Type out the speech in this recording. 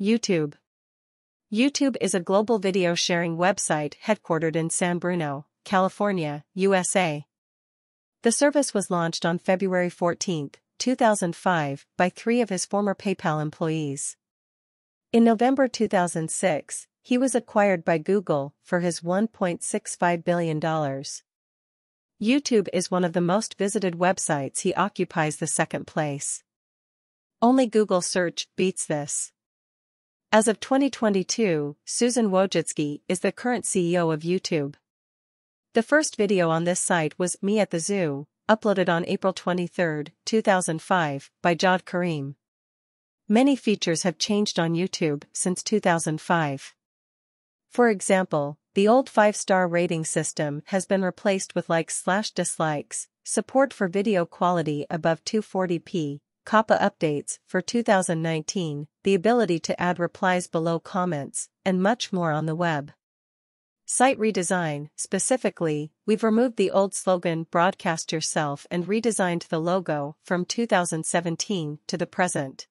YouTube. YouTube is a global video sharing website headquartered in San Bruno, California, USA. The service was launched on February 14, 2005, by three of his former PayPal employees. In November 2006, he was acquired by Google for his $1.65 billion. YouTube is one of the most visited websites he occupies the second place. Only Google search beats this. As of 2022, Susan Wojcicki is the current CEO of YouTube. The first video on this site was Me at the Zoo, uploaded on April 23, 2005, by Jawed Karim. Many features have changed on YouTube since 2005. For example, the old 5-star rating system has been replaced with likes slash dislikes, support for video quality above 240p, COPPA updates for 2019, the ability to add replies below comments, and much more on the web. Site redesign, specifically, we've removed the old slogan Broadcast Yourself and redesigned the logo from 2017 to the present.